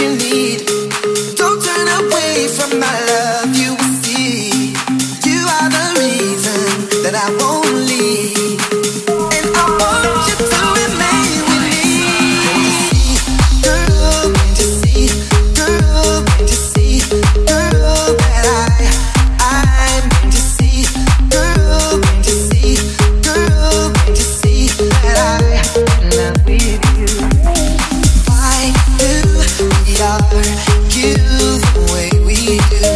you need. need it.